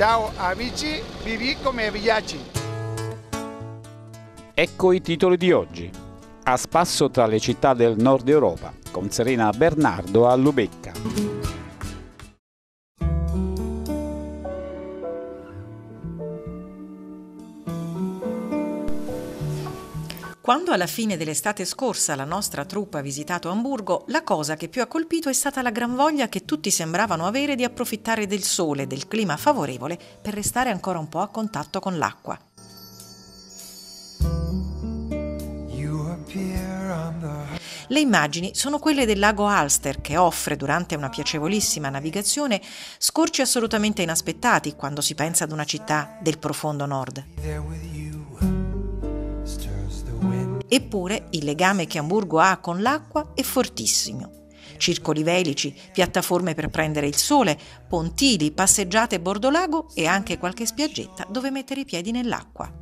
Ciao amici, vivi come viaggi. Ecco i titoli di oggi. A spasso tra le città del nord Europa, con Serena Bernardo a Lubecca. Quando alla fine dell'estate scorsa la nostra truppa ha visitato Amburgo, la cosa che più ha colpito è stata la gran voglia che tutti sembravano avere di approfittare del sole e del clima favorevole per restare ancora un po' a contatto con l'acqua. Le immagini sono quelle del lago Ulster che offre durante una piacevolissima navigazione scorci assolutamente inaspettati quando si pensa ad una città del profondo nord. Eppure il legame che Amburgo ha con l'acqua è fortissimo. Circoli velici, piattaforme per prendere il sole, pontili, passeggiate bordolago e anche qualche spiaggetta dove mettere i piedi nell'acqua.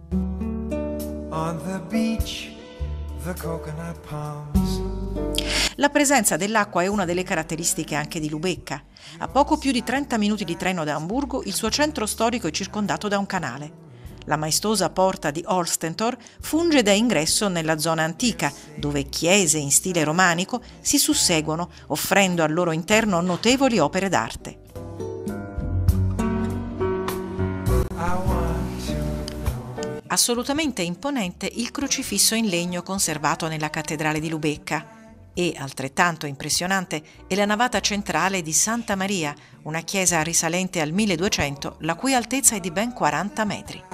La presenza dell'acqua è una delle caratteristiche anche di Lubecca. A poco più di 30 minuti di treno da Amburgo, il suo centro storico è circondato da un canale. La maestosa porta di Olstentor funge da ingresso nella zona antica, dove chiese in stile romanico si susseguono, offrendo al loro interno notevoli opere d'arte. Assolutamente imponente il crocifisso in legno conservato nella cattedrale di Lubecca e altrettanto impressionante è la navata centrale di Santa Maria, una chiesa risalente al 1200, la cui altezza è di ben 40 metri.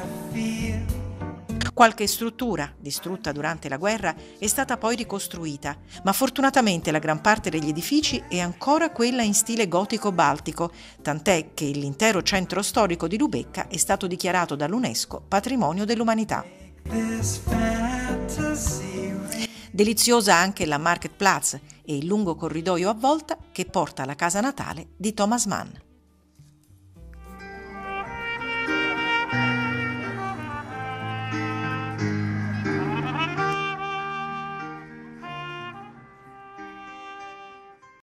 Qualche struttura, distrutta durante la guerra, è stata poi ricostruita, ma fortunatamente la gran parte degli edifici è ancora quella in stile gotico-baltico, tant'è che l'intero centro storico di Lubecca è stato dichiarato dall'UNESCO Patrimonio dell'Umanità. Deliziosa anche la Marketplatz e il lungo corridoio a volta che porta alla casa natale di Thomas Mann.